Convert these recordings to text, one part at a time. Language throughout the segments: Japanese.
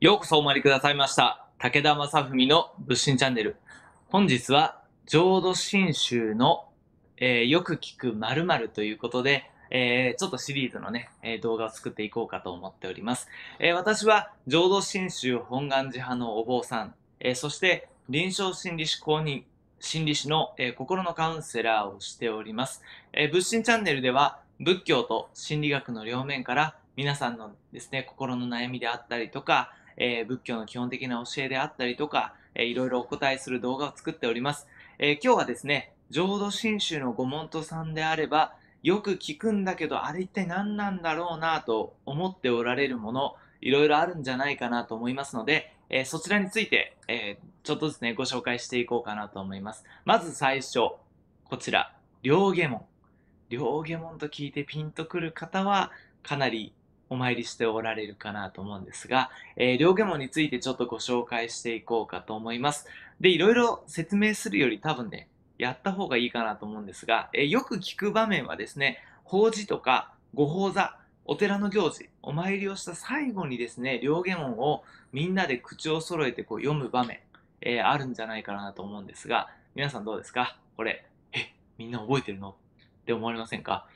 ようこそお参りくださいました。武田正文の仏心チャンネル。本日は浄土真宗の、えーよく聞く〇〇ということで、えーちょっとシリーズのね、えー動画を作っていこうかと思っております。えー私は浄土真宗本願寺派のお坊さん、えーそして臨床心理士公認心理師の、えー心のカウンセラーをしております。えー仏心チャンネルでは仏教と心理学の両面から皆さんのですね、心の悩みであったりとか、えー仏教の基本的な教えであったりとか、えーいろいろお答えする動画を作っております。えー今日はですね、浄土真宗のご門徒さんであれば、よく聞くんだけど、あれ一体何なんだろうなと思っておられるもの、いろいろあるんじゃないかなと思いますので、えーそちらについて、えーちょっとずつね、ご紹介していこうかなと思います。まず最初、こちら、両下門。両下門と聞いてピンとくる方は、かなりお参りしておられるかなと思うんですが、えー両下門についてちょっとご紹介していこうかと思います。で、いろいろ説明するより多分ね、やった方がいいかなと思うんですが、えーよく聞く場面はですね、法事とかご法座、お寺の行事、お参りをした最後にですね、両下門をみんなで口を揃えてこう読む場面、えーあるんじゃないかなと思うんですが、皆さんどうですか？これ、え、みんな覚えてるの？って思われませんか？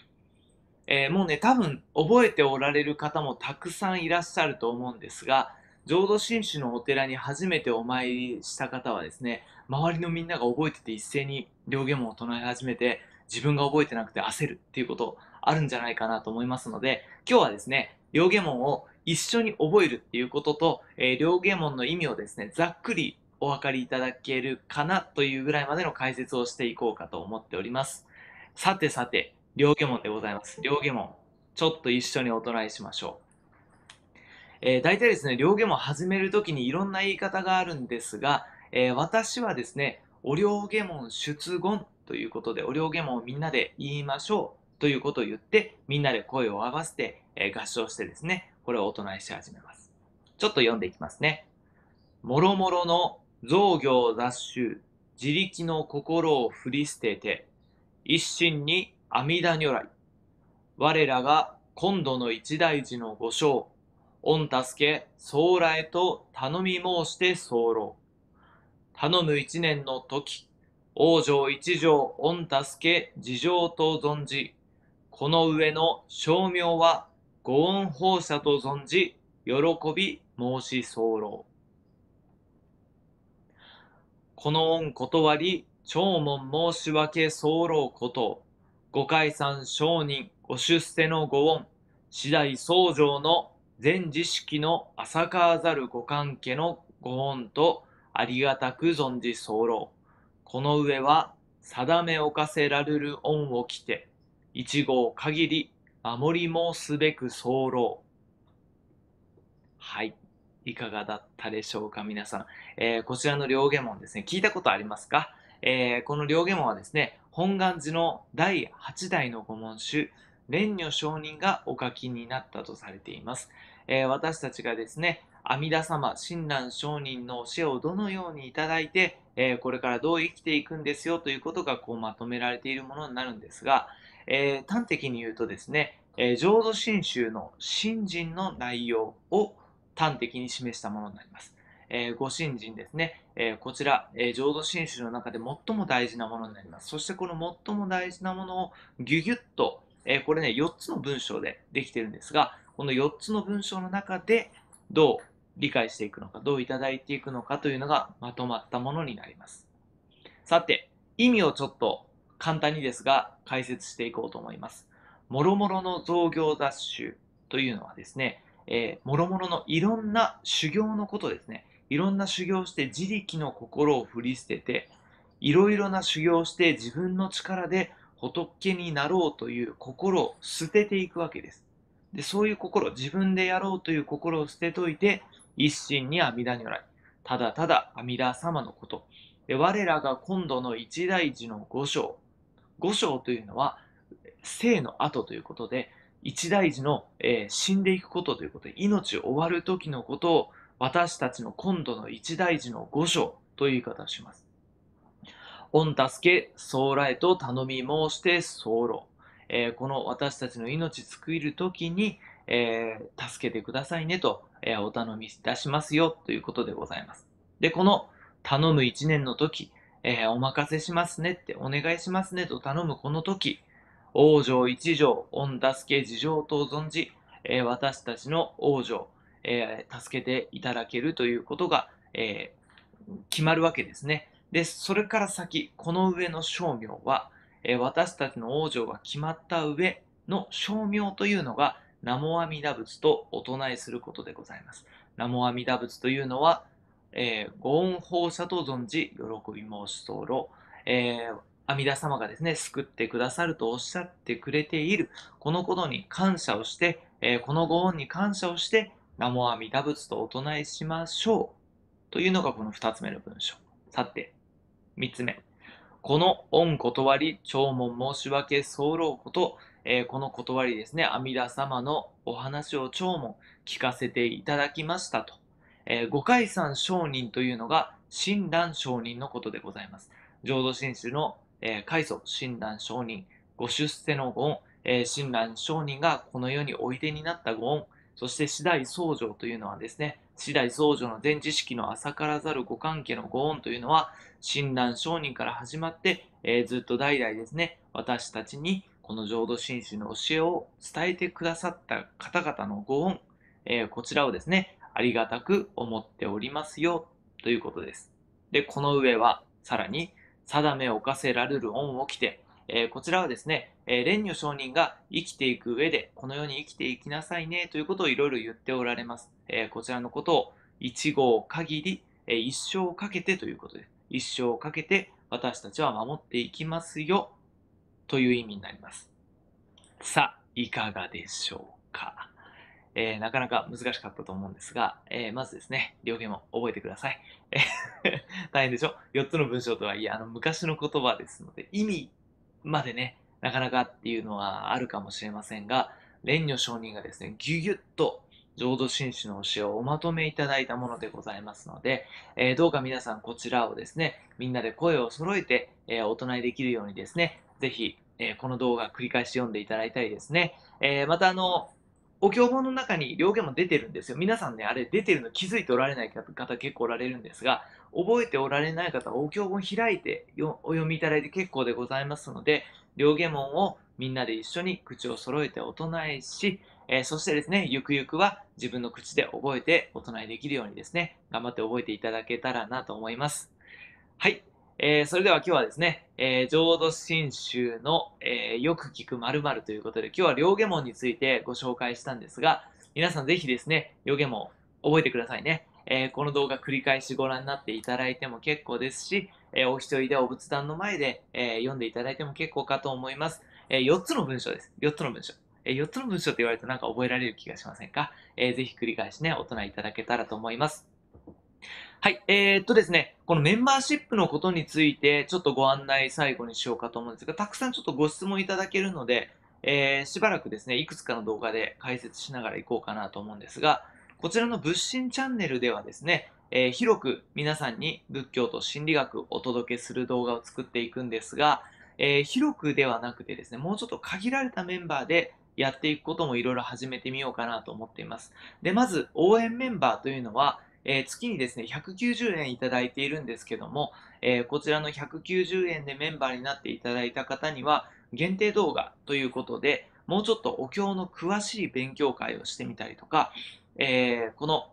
えーもうね、多分覚えておられる方もたくさんいらっしゃると思うんですが、浄土真宗のお寺に初めてお参りした方はですね、周りのみんなが覚えてて一斉に両下門を唱え始めて、自分が覚えてなくて焦るっていうことあるんじゃないかなと思いますので、今日はですね、両下門を一緒に覚えるっていうことと、えー両下門の意味をですね、ざっくりお分かりいただけるかなというぐらいまでの解説をしていこうかと思っております。さてさて、両下門でございます。両下門。ちょっと一緒にお唱えしましょう。えー、大体ですね、両下門始めるときにいろんな言い方があるんですが、えー私はですね、お両下門出言ということで、お両下門をみんなで言いましょうということを言って、みんなで声を合わせて、えー合唱してですね、これをお唱えし始めます。ちょっと読んでいきますね。もろもろの造業雑種、自力の心を振り捨てて、一心に阿弥陀如来。我らが今度の一大事の御章、御助け、総来と頼み申して候。頼む一年の時、往生一条御助け事情と存じ、この上の称名はご恩放射と存じ、喜び申し候。この恩断り、長門申し訳候こと、ご解散承認、ご出世のご恩、次第僧正の全知識の浅かざるご関係のご恩と、ありがたく存じ候。この上は、定めおかせられる恩を来て、一号限り、守り申すべく候。はい。いかがだったでしょうか、皆さん。えーこちらの両下門ですね、聞いたことありますか、えーこの両下門はですね、本願寺の第8代の御門主、蓮如上人がお書きになったとされています。えー私たちがですね、阿弥陀様、親鸞上人の教えをどのようにいただいて、えーこれからどう生きていくんですよということがこうまとめられているものになるんですが、えー端的に言うとですね、え浄土真宗の信心の内容を端的に示したものになります。えーご信心ですね、えーこちら、えー浄土真宗の中で最も大事なものになります。そしてこの最も大事なものをギュギュッと、えこれね、4つの文章でできてるんですが、この4つの文章の中でどう理解していくのか、どういただいていくのかというのがまとまったものになります。さて、意味をちょっと簡単にですが解説していこうと思います。もろもろの造業雑種というのはですね、えー、もろもろのいろんな修行のことですね。いろんな修行して自力の心を振り捨てて、いろいろな修行をして自分の力で仏になろうという心を捨てていくわけです。で、そういう心、自分でやろうという心を捨てといて、一心に阿弥陀如来。ただただ阿弥陀様のこと。で、我らが今度の一大事の五章。五章というのは、生の後ということで、一大事の、えー死んでいくことということで、命を終わる時のことを、私たちの今度の一大事の五章という言い方をします。御助け、総来と頼み申して候。えーこの私たちの命救える時に、えー、助けてくださいねと、えー、お頼みいたしますよということでございます。で、この頼む1年の時、えー、お任せしますねって、お願いしますねと頼むこの時、王女一条、恩助け事情と存じ、えー、私たちの王女、えー、助けていただけるということが、え決まるわけですね。で、それから先、この上の称名は、え私たちの王女が決まった上の称名というのが、南無阿弥陀仏とお唱えすることでございます。南無阿弥陀仏というのは、えー、ご恩放射と存じ、喜び申し候、えー、阿弥陀様がですね、救ってくださるとおっしゃってくれている、このことに感謝をして、えー、このご恩に感謝をして、南無阿弥陀仏とお唱えしましょう。というのがこの二つ目の文章。さて、三つ目。この恩断り、弔問申し訳候こと、えー、この断りですね、阿弥陀様のお話を弔問聞かせていただきましたと。えー、五海山上人というのが、親鸞上人のことでございます。浄土真宗の、えー、開祖親鸞上人、ご出世のご恩、親鸞上人がこの世においでになったご恩、そして次第僧正というのはですね、次第僧正の全知識の浅からざるご関係のご恩というのは、親鸞上人から始まって、えー、ずっと代々ですね、私たちにこの浄土真宗の教えを伝えてくださった方々のご恩、えー、こちらをですね、ありがたく思っておりますよ、ということです。で、この上は、さらに、定めを課せられる恩を着て、えー、こちらはですね、えー、蓮如上人が生きていく上で、この世に生きていきなさいね、ということをいろいろ言っておられます。えー、こちらのことを、一号限り、え一生かけてということです。一生かけて私たちは守っていきますよ、という意味になります。さあ、いかがでしょうか。えー、なかなか難しかったと思うんですが、えー、まずですね、両言も覚えてください。大変でしょ ?4 つの文章とはいえ、あの、昔の言葉ですので、意味までね、なかなかっていうのはあるかもしれませんが、蓮如上人がですね、ぎゅぎゅっと浄土真宗の教えをおまとめいただいたものでございますので、えー、どうか皆さんこちらをですね、みんなで声を揃えて、えー、お唱えできるようにですね、ぜひ、えー、この動画繰り返し読んでいただいたりですね、えまたあの、お経本の中に両言も出てるんですよ。皆さんね、あれ出てるの気づいておられない方結構おられるんですが、覚えておられない方はお経本開いてお読みいただいて結構でございますので、両下門をみんなで一緒に口を揃えてお唱えし、えー、そしてですね、ゆくゆくは自分の口で覚えてお唱えできるようにですね、頑張って覚えていただけたらなと思います。はい。えー、それでは今日はですね、えー、浄土真宗の、えー、よく聞く〇〇ということで、今日は両下門についてご紹介したんですが、皆さんぜひですね、両下門覚えてくださいね。えこの動画繰り返しご覧になっていただいても結構ですし、えお一人でお仏壇の前で、え読んでいただいても結構かと思います。え4つの文章です。4つの文章。え4つの文章って言われるとなんか覚えられる気がしませんか、えー、ぜひ繰り返しね、お唱えいただけたらと思います。はい。えー、っとですね、このメンバーシップのことについて、ちょっとご案内最後にしようかと思うんですが、たくさんちょっとご質問いただけるので、えー、しばらくですね、いくつかの動画で解説しながらいこうかなと思うんですが、こちらの仏心チャンネルではですね、えー、広く皆さんに仏教と心理学をお届けする動画を作っていくんですが、えー、広くではなくてですね、もうちょっと限られたメンバーでやっていくこともいろいろ始めてみようかなと思っています。で、まず応援メンバーというのは、えー、月にですね、190円いただいているんですけども、えー、こちらの190円でメンバーになっていただいた方には、限定動画ということで、もうちょっとお経の詳しい勉強会をしてみたりとか、えー、この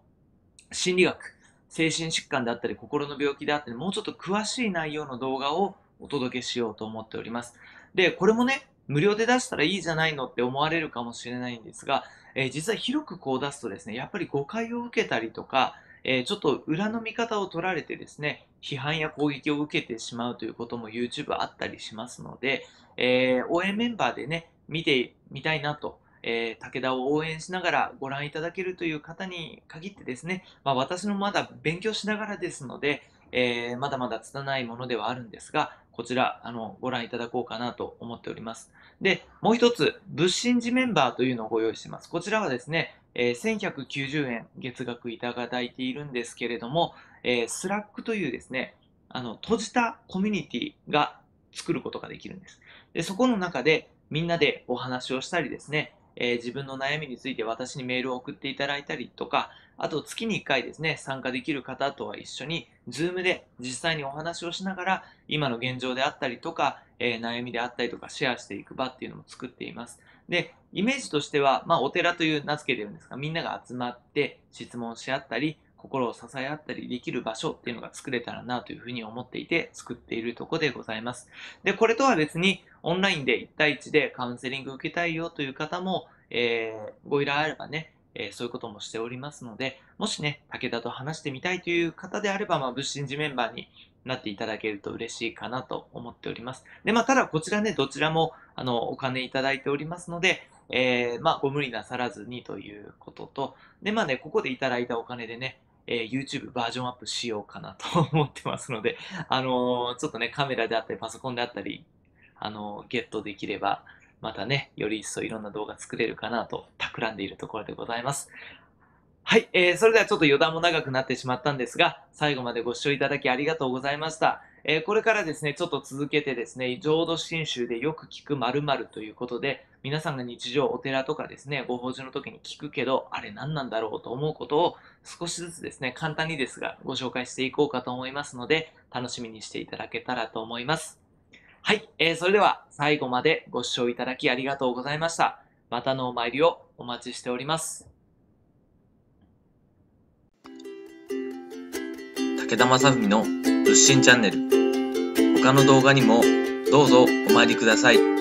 心理学、精神疾患であったり心の病気であったり、もうちょっと詳しい内容の動画をお届けしようと思っております。で、これもね、無料で出したらいいじゃないのって思われるかもしれないんですが、えー、実は広くこう出すとですね、やっぱり誤解を受けたりとか、えー、ちょっと裏の見方を取られてですね、批判や攻撃を受けてしまうということも YouTube あったりしますので、えー、応援メンバーでね、見てみたいなと、えー、武田を応援しながらご覧いただけるという方に限ってですね、まあ、私もまだ勉強しながらですので、えー、まだまだ拙いものではあるんですが、こちら、あの、ご覧いただこうかなと思っております。で、もう一つ、物心寺メンバーというのをご用意しています。こちらはですね、えー、1190円月額いただいているんですけれども、えー、 Slack というですね、あの、閉じたコミュニティが作ることができるんです。で、そこの中でみんなでお話をしたりですね、えー、自分の悩みについて私にメールを送っていただいたりとか、あと月に1回ですね、参加できる方とは一緒に、Zoom で実際にお話をしながら、今の現状であったりとか、えー、悩みであったりとかシェアしていく場っていうのも作っています。で、イメージとしては、まあ、お寺という名付けてるんですが、みんなが集まって質問し合ったり、心を支え合ったりできる場所っていうのが作れたらなというふうに思っていて作っているとこでございます。で、これとは別にオンラインで1対1でカウンセリング受けたいよという方も、えー、ご依頼あればね、えー、そういうこともしておりますので、もしね、武田と話してみたいという方であれば、まあ、物心寺メンバーになっていただけると嬉しいかなと思っております。で、まあ、ただこちらね、どちらも、あの、お金いただいておりますので、えー、まあ、ご無理なさらずにということと、で、まあね、ここでいただいたお金でね、えー、YouTube バージョンアップしようかなと思ってますので、あのー、ちょっとね、カメラであったり、パソコンであったり、あのー、ゲットできれば、またね、より一層いろんな動画作れるかなと、企んでいるところでございます。はい、えー、それではちょっと余談も長くなってしまったんですが、最後までご視聴いただきありがとうございました。えー、これからですね、ちょっと続けてですね、浄土真宗でよく聞く〇〇ということで、皆さんが日常お寺とかですね、ご法事の時に聞くけど、あれ何なんだろうと思うことを少しずつですね、簡単にですがご紹介していこうかと思いますので、楽しみにしていただけたらと思います。はい、えー、それでは最後までご視聴いただきありがとうございました。またのお参りをお待ちしております。武田正文の物心チャンネル。他の動画にもどうぞお参りください。